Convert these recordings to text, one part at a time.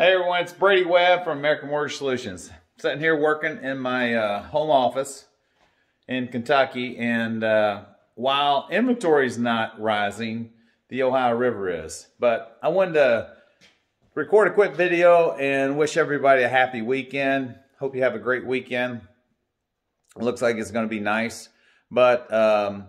Hey everyone, it's Brady Webb from American Mortgage Solutions. Sitting here working in my uh, home office in Kentucky, and uh, while inventory is not rising, the Ohio River is. But I wanted to record a quick video and wish everybody a happy weekend. Hope you have a great weekend. It looks like it's going to be nice, but um,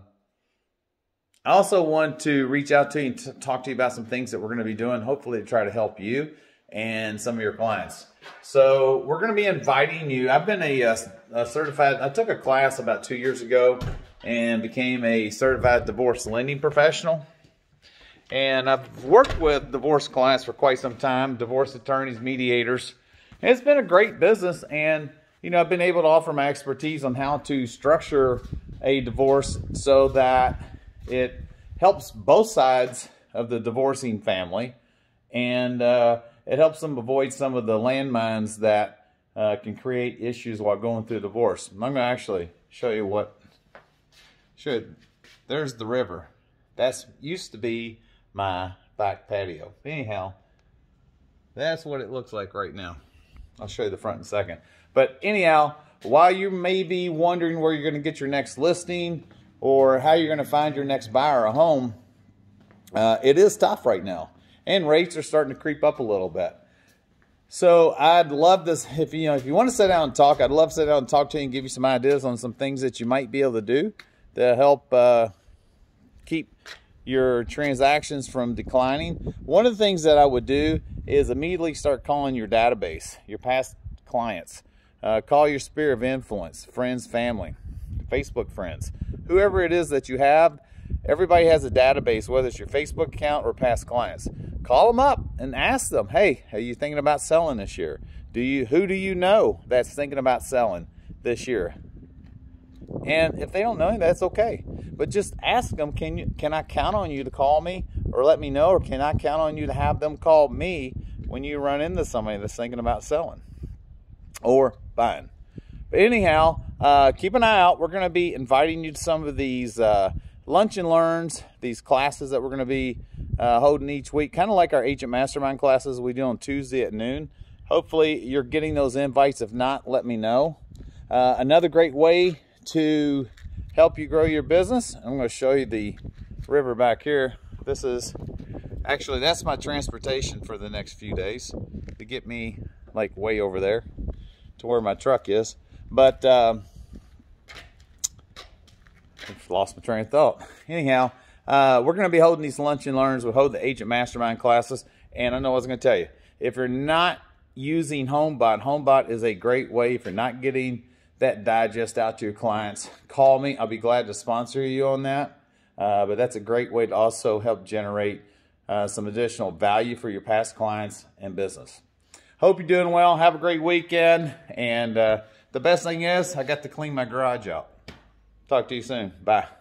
I also want to reach out to you and talk to you about some things that we're going to be doing, hopefully to try to help you and some of your clients. So we're going to be inviting you. I've been a, a, certified, I took a class about two years ago and became a certified divorce lending professional. And I've worked with divorce clients for quite some time, divorce attorneys, mediators. And it's been a great business. And, you know, I've been able to offer my expertise on how to structure a divorce so that it helps both sides of the divorcing family. And, uh, it helps them avoid some of the landmines that uh, can create issues while going through divorce. I'm going to actually show you what should. There's the river. That's used to be my back patio. Anyhow, that's what it looks like right now. I'll show you the front in a second. But anyhow, while you may be wondering where you're going to get your next listing or how you're going to find your next buyer a home, uh, it is tough right now and rates are starting to creep up a little bit. So I'd love this if you know if you want to sit down and talk, I'd love to sit down and talk to you and give you some ideas on some things that you might be able to do to help uh, keep your transactions from declining. One of the things that I would do is immediately start calling your database, your past clients. Uh, call your sphere of influence, friends, family, Facebook friends, whoever it is that you have. Everybody has a database, whether it's your Facebook account or past clients call them up and ask them, hey, are you thinking about selling this year? Do you who do you know that's thinking about selling this year? And if they don't know, that's okay. But just ask them, can you can I count on you to call me or let me know, or can I count on you to have them call me when you run into somebody that's thinking about selling or buying? But anyhow, uh, keep an eye out. We're going to be inviting you to some of these uh, lunch and learns, these classes that we're going to be uh, holding each week, kind of like our agent mastermind classes we do on Tuesday at noon. Hopefully, you're getting those invites. If not, let me know. Uh, another great way to help you grow your business, I'm going to show you the river back here. This is actually that's my transportation for the next few days to get me like way over there to where my truck is. But um, I've lost my train of thought. Anyhow, uh, we're going to be holding these lunch and learns. We hold the agent mastermind classes. And I know I was going to tell you, if you're not using HomeBot, HomeBot is a great way. If you're not getting that digest out to your clients, call me. I'll be glad to sponsor you on that. Uh, but that's a great way to also help generate uh, some additional value for your past clients and business. Hope you're doing well. Have a great weekend. And uh, the best thing is, I got to clean my garage out. Talk to you soon. Bye.